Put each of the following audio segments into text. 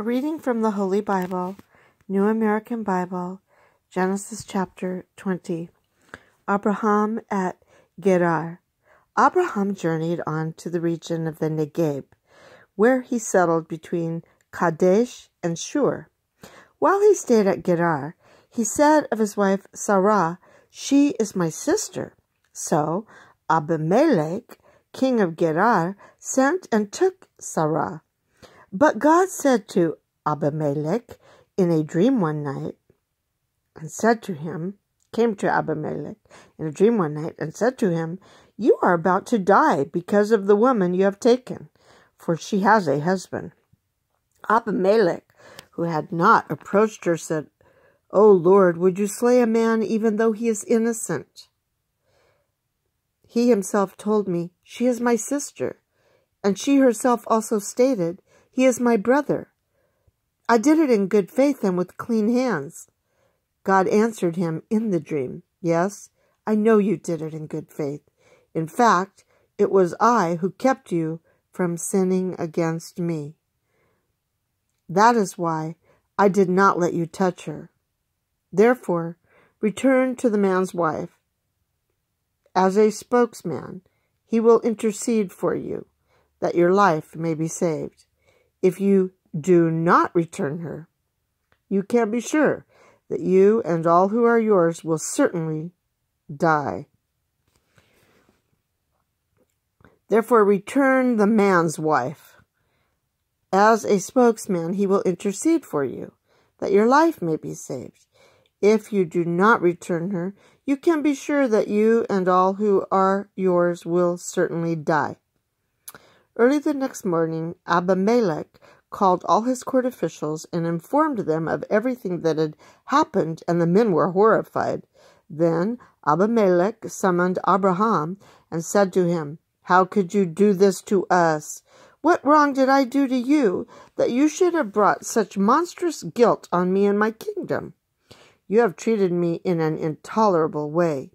A reading from the Holy Bible, New American Bible, Genesis chapter 20. Abraham at Gerar. Abraham journeyed on to the region of the Negeb, where he settled between Kadesh and Shur. While he stayed at Gerar, he said of his wife Sarah, She is my sister. So Abimelech, king of Gerar, sent and took Sarah. But God said to Abimelech in a dream one night, and said to him, came to Abimelech in a dream one night, and said to him, You are about to die because of the woman you have taken, for she has a husband. Abimelech, who had not approached her, said, O Lord, would you slay a man even though he is innocent? He himself told me, She is my sister. And she herself also stated, he is my brother. I did it in good faith and with clean hands. God answered him in the dream, Yes, I know you did it in good faith. In fact, it was I who kept you from sinning against me. That is why I did not let you touch her. Therefore, return to the man's wife. As a spokesman, he will intercede for you, that your life may be saved. If you do not return her, you can be sure that you and all who are yours will certainly die. Therefore, return the man's wife. As a spokesman, he will intercede for you, that your life may be saved. If you do not return her, you can be sure that you and all who are yours will certainly die. Early the next morning, Abimelech called all his court officials and informed them of everything that had happened, and the men were horrified. Then Abimelech summoned Abraham and said to him, How could you do this to us? What wrong did I do to you that you should have brought such monstrous guilt on me and my kingdom? You have treated me in an intolerable way.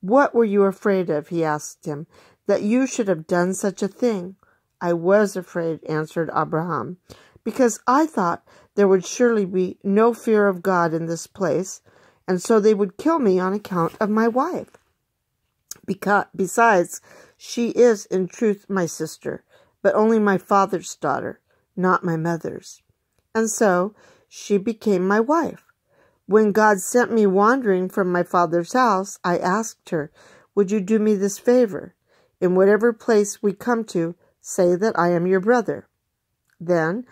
What were you afraid of? He asked him that you should have done such a thing. I was afraid, answered Abraham, because I thought there would surely be no fear of God in this place, and so they would kill me on account of my wife. Because, besides, she is in truth my sister, but only my father's daughter, not my mother's. And so she became my wife. When God sent me wandering from my father's house, I asked her, Would you do me this favor? In whatever place we come to, say that I am your brother. Then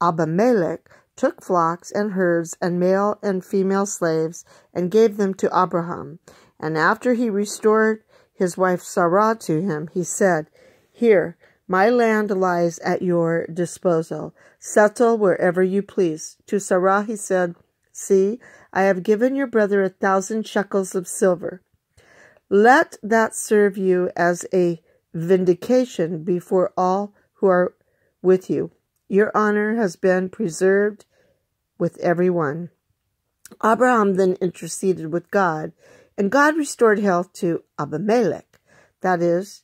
Abimelech took flocks and herds and male and female slaves and gave them to Abraham. And after he restored his wife Sarah to him, he said, Here, my land lies at your disposal. Settle wherever you please. To Sarah he said, See, I have given your brother a thousand shekels of silver. Let that serve you as a vindication before all who are with you. Your honor has been preserved with everyone. Abraham then interceded with God, and God restored health to Abimelech, that is,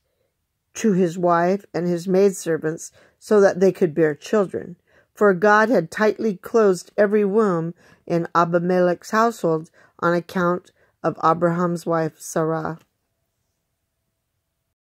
to his wife and his maidservants, so that they could bear children. For God had tightly closed every womb in Abimelech's household on account of Abraham's wife Sarah.